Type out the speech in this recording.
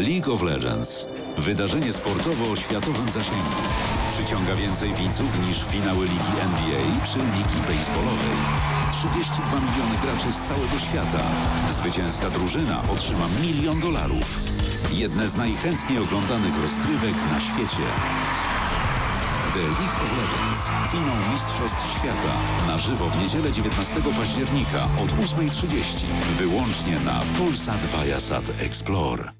League of Legends. Wydarzenie sportowe o światowym zasięgu. Przyciąga więcej widzów niż finały ligi NBA czy ligi baseballowej. 32 miliony graczy z całego świata. Zwycięska drużyna otrzyma milion dolarów. Jedne z najchętniej oglądanych rozgrywek na świecie. The League of Legends. Finał Mistrzostw Świata. Na żywo w niedzielę 19 października od 8.30. Wyłącznie na Polsat Viasat Explore.